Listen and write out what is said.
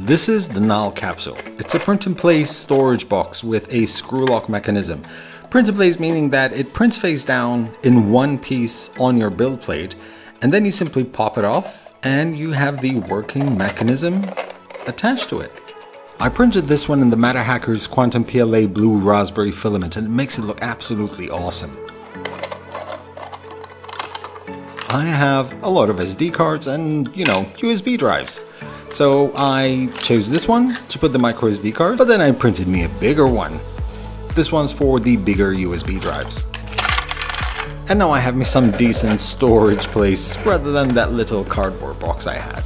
This is the Nile capsule. It's a print in place storage box with a screw lock mechanism. Print in place meaning that it prints face down in one piece on your build plate and then you simply pop it off and you have the working mechanism attached to it. I printed this one in the MatterHackers Quantum PLA Blue Raspberry filament and it makes it look absolutely awesome. I have a lot of SD cards and, you know, USB drives. So I chose this one to put the micro SD card, but then I printed me a bigger one. This one's for the bigger USB drives. And now I have me some decent storage place rather than that little cardboard box I had.